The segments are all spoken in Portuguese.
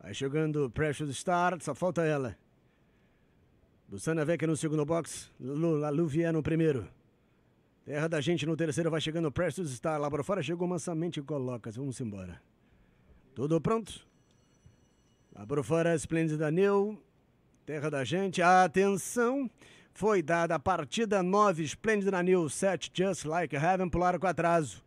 Vai chegando Precious Star, só falta ela. Bussana Vecchia no segundo box, La Louvier no primeiro. Terra da gente no terceiro, vai chegando Precious Star. Lá para fora chegou mansamente coloca. Vamos embora. Tudo pronto? Lá por fora, Esplêndida Neu. Terra da gente, atenção! Foi dada a partida 9, Esplêndida New 7, Just Like Heaven, pularam com atraso.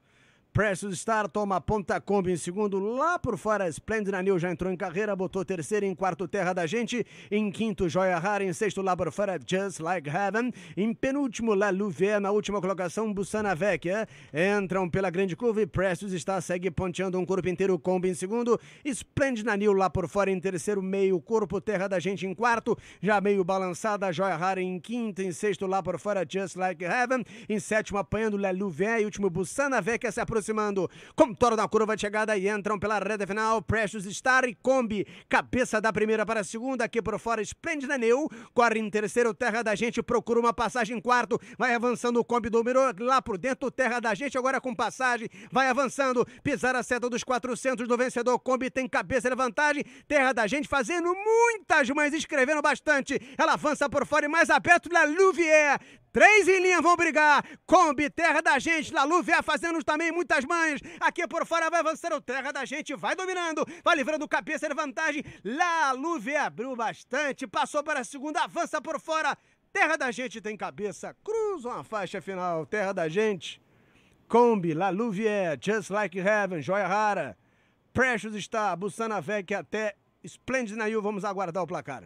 Precious Star toma ponta Kombi em segundo, lá por fora Splendid Anil já entrou em carreira, botou terceiro em quarto Terra da Gente, em quinto Joia Rara, em sexto lá por fora Just Like Heaven, em penúltimo La Louvier, na última colocação Bussana Vecchia, entram pela grande curva e Precious Star segue ponteando um corpo inteiro Kombi em segundo, Splendid Anil lá por fora em terceiro, meio corpo Terra da Gente em quarto, já meio balançada Joia Rara em quinto, em sexto lá por fora Just Like Heaven, em sétimo apanhando La Louvier e último Bussana Vecchia se aproxima aproximando. Com toro na curva de chegada e entram pela reta final. Precious Star e Kombi. Cabeça da primeira para a segunda. Aqui por fora, Esplêndida Neu. Corre em terceiro, Terra da Gente. Procura uma passagem em quarto. Vai avançando o Kombi dominou lá por dentro. Terra da Gente agora com passagem. Vai avançando. Pisar a seta dos 400 do vencedor. Kombi tem cabeça de vantagem. Terra da Gente fazendo muitas mães, escrevendo bastante. Ela avança por fora e mais aberto. La Louvier Três em linha vão brigar. Kombi, terra da gente. Lalu vier fazendo também muitas manhas. Aqui por fora vai avançando. Terra da gente vai dominando. Vai livrando cabeça de vantagem. Lalu vier abriu bastante. Passou para a segunda. Avança por fora. Terra da gente tem cabeça. Cruza uma faixa final. Terra da gente. Kombi, La Louvier, Just Like Heaven, Joia Rara. Precious está, Bussana Vec até Splendid Nail. Vamos aguardar o placar.